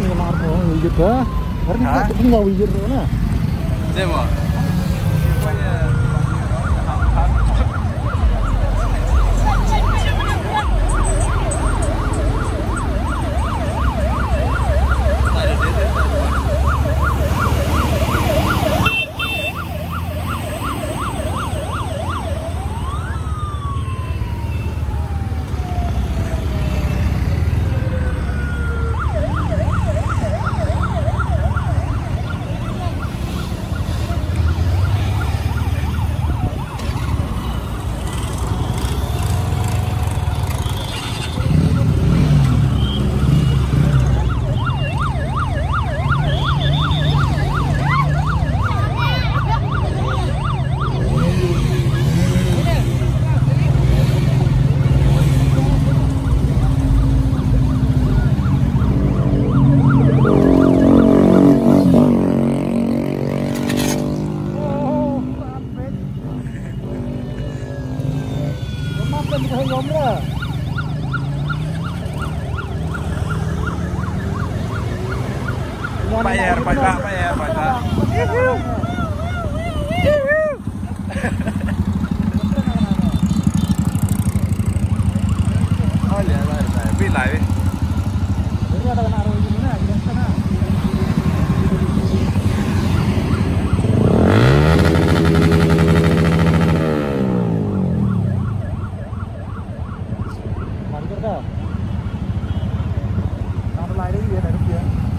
nih Marco Wiyut ha. Karena kita nggak Wiyut mana? Demo. Makan bukan nhóm nữa Bayar bayar, bayar pajak. Oh, vai, vai, Biết lại đi. Mileage भी है ना रुपया